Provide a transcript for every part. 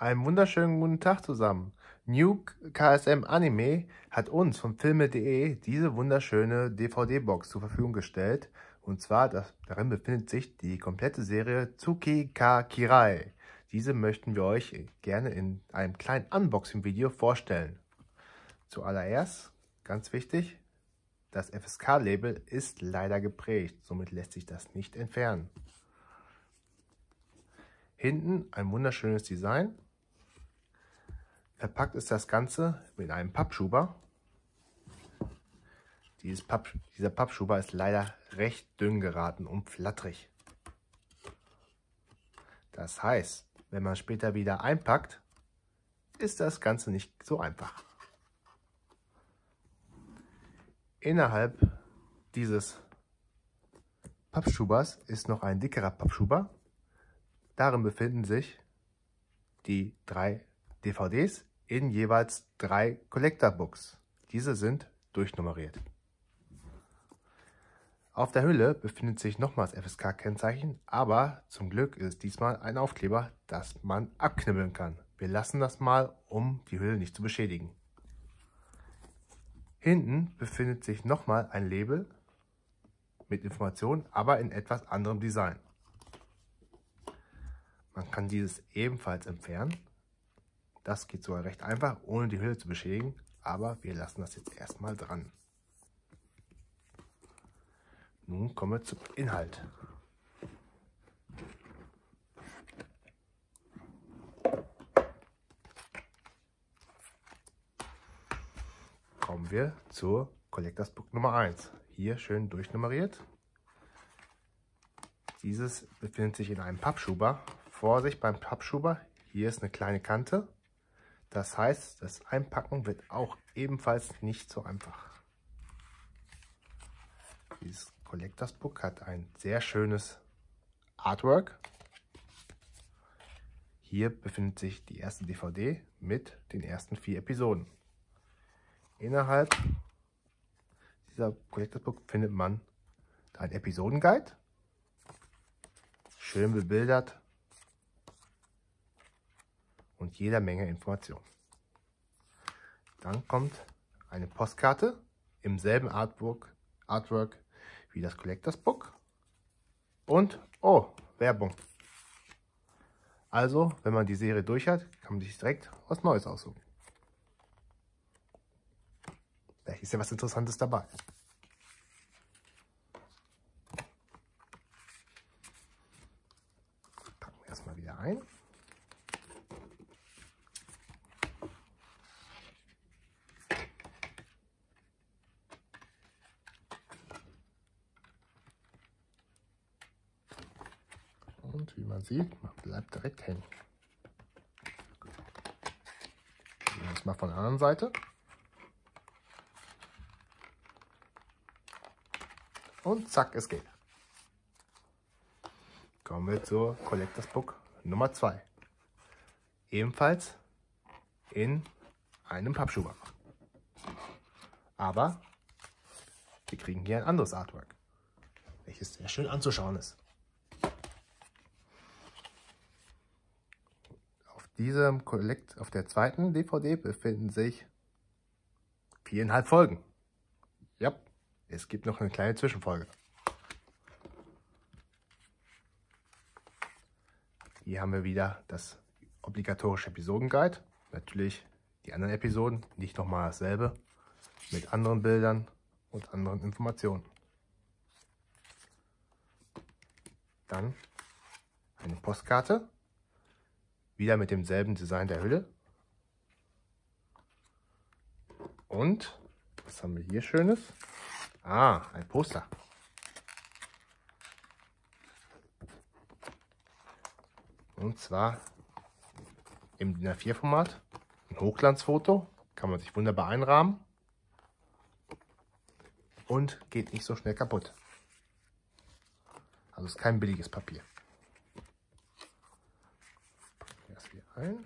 Einen wunderschönen guten Tag zusammen. New KSM Anime hat uns von filme.de diese wunderschöne DVD-Box zur Verfügung gestellt. Und zwar, das, darin befindet sich die komplette Serie Tsuki ka Kirai. Diese möchten wir euch gerne in einem kleinen Unboxing-Video vorstellen. Zuallererst, ganz wichtig, das FSK-Label ist leider geprägt, somit lässt sich das nicht entfernen. Hinten ein wunderschönes Design. Verpackt ist das Ganze mit einem Pappschuber. Papp, dieser Pappschuber ist leider recht dünn geraten und flatterig. Das heißt, wenn man später wieder einpackt, ist das Ganze nicht so einfach. Innerhalb dieses Pappschubers ist noch ein dickerer Pappschuber. Darin befinden sich die drei DVDs in jeweils drei Collector Books. Diese sind durchnummeriert. Auf der Hülle befindet sich nochmals FSK-Kennzeichen, aber zum Glück ist diesmal ein Aufkleber, das man abknibbeln kann. Wir lassen das mal, um die Hülle nicht zu beschädigen. Hinten befindet sich nochmal ein Label mit Informationen, aber in etwas anderem Design. Man kann dieses ebenfalls entfernen. Das geht sogar recht einfach, ohne die Hülle zu beschädigen, aber wir lassen das jetzt erstmal dran. Nun kommen wir zum Inhalt. kommen wir zur Collectors Book Nummer 1. Hier schön durchnummeriert. Dieses befindet sich in einem Pappschuber. Vorsicht beim Pappschuber, hier ist eine kleine Kante. Das heißt, das Einpacken wird auch ebenfalls nicht so einfach. Dieses Collectors Book hat ein sehr schönes Artwork. Hier befindet sich die erste DVD mit den ersten vier Episoden. Innerhalb dieser Collectors Book findet man ein Episodenguide, schön bebildert und jeder Menge Informationen. Dann kommt eine Postkarte im selben Artwork, Artwork wie das Collectors Book und, oh, Werbung. Also, wenn man die Serie durch hat, kann man sich direkt was Neues aussuchen. Vielleicht ist ja was Interessantes dabei. Packen wir erstmal wieder ein. Und wie man sieht, man bleibt direkt hängen. Das mal von der anderen Seite. Und zack, es geht. Kommen wir zur Collectors Book Nummer 2. Ebenfalls in einem Pappschuber. Aber wir kriegen hier ein anderes Artwork, welches sehr schön anzuschauen ist. Auf diesem Collect, auf der zweiten DVD befinden sich viereinhalb Folgen. Ja, es gibt noch eine kleine Zwischenfolge. Hier haben wir wieder das obligatorische Episodenguide. Natürlich die anderen Episoden, nicht nochmal dasselbe, mit anderen Bildern und anderen Informationen. Dann eine Postkarte, wieder mit demselben Design der Hülle. Und, was haben wir hier Schönes? Ah, ein Poster. Und zwar im DIN A4 Format. Ein Hochglanzfoto. Kann man sich wunderbar einrahmen. Und geht nicht so schnell kaputt. Also ist kein billiges Papier. ein.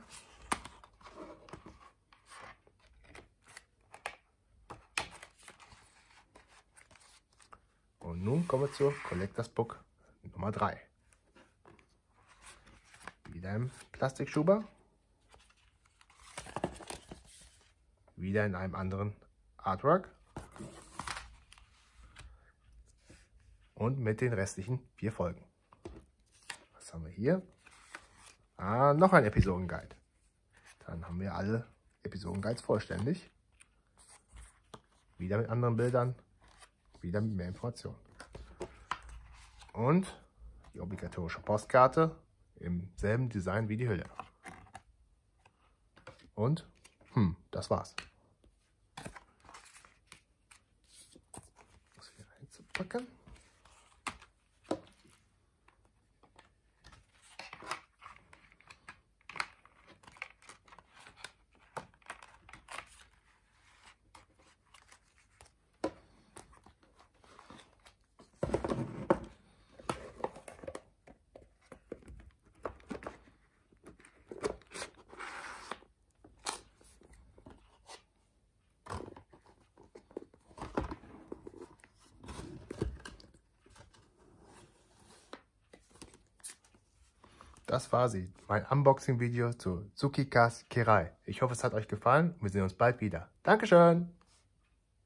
Und nun kommen wir zur Collectors Book Nummer 3. Wieder im Plastikschuber. Wieder in einem anderen Artwork. Und mit den restlichen vier Folgen. Was haben wir hier? Ah, noch ein Episodenguide. Dann haben wir alle Episodenguides vollständig. Wieder mit anderen Bildern, wieder mit mehr Informationen. Und die obligatorische Postkarte im selben Design wie die Hülle. Und, hm, das war's. Das hier reinzupacken. Das war sie, mein Unboxing-Video zu Tsukikas Kirai. Ich hoffe, es hat euch gefallen und wir sehen uns bald wieder. Dankeschön!